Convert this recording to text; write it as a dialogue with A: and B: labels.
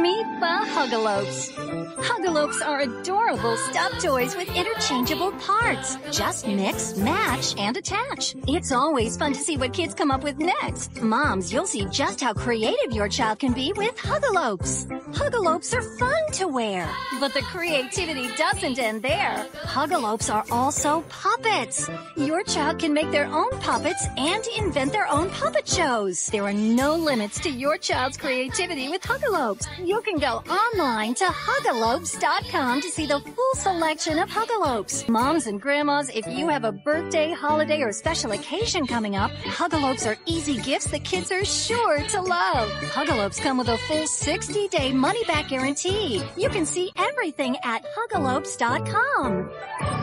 A: Meet the Hugalopes. Hugalopes are adorable stuffed toys with interchangeable parts. Just mix, match, and attach. It's always fun to see what kids come up with next. Moms, you'll see just how creative your child can be with Hugalopes. Hugalopes are fun to wear, but the creativity doesn't end there. Hugalopes are also puppets. Your child can make their own puppets and invent their own puppet shows. There are no limits to your child's creativity with Hugalopes. You can go online to hugalopes.com to see the full selection of Hugalopes. Moms and grandmas, if you have a birthday, holiday, or special occasion coming up, Hugalopes are easy gifts that kids are sure to love. Hugalopes come with a full 60-day money-back guarantee. You can see everything at hugalopes.com.